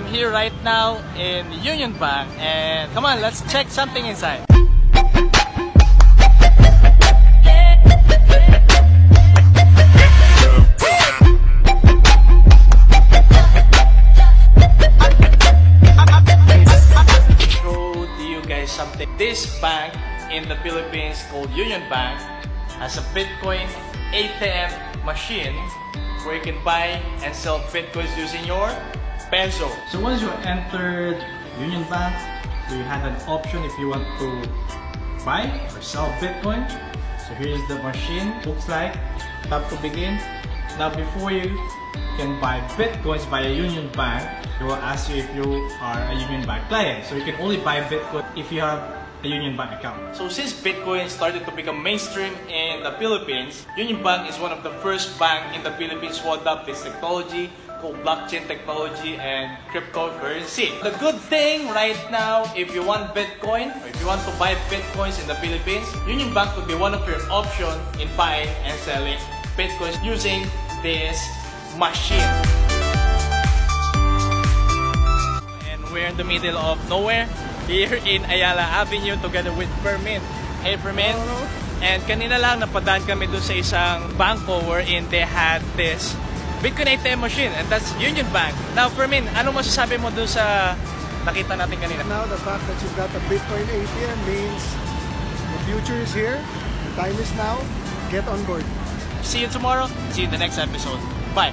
I'm here right now in Union Bank and come on, let's check something inside. Show to you guys something. This bank in the Philippines called Union Bank has a Bitcoin ATM machine where you can buy and sell Bitcoins using your peso. So once you entered Union Bank, you had an option if you want to buy or sell Bitcoin. So here's the machine. Looks like tap to begin. Now before you can buy Bitcoins via Union Bank, they will ask you if you are a Union Bank client. So you can only buy Bitcoin if you have a Union Bank account. So since Bitcoin started to become mainstream in the Philippines, Union Bank is one of the first bank in the Philippines to adopt this technology called blockchain technology and cryptocurrency. The good thing right now, if you want Bitcoin or if you want to buy Bitcoins in the Philippines, Union Bank could be one of your options in buying and selling Bitcoins using this machine. And we're in the middle of nowhere here in Ayala Avenue together with Fermin. Hey Fermin. And kanina lang napadaan kami doon sa isang banko wherein they had this Bitcoin ATM machine and that's Union Bank. Now Fermin, ano masasabi mo doon sa nakita natin kanina? Now, the fact that you've got a Bitcoin ATM means the future is here. The time is now. Get on board. See you tomorrow. See you in the next episode. Bye.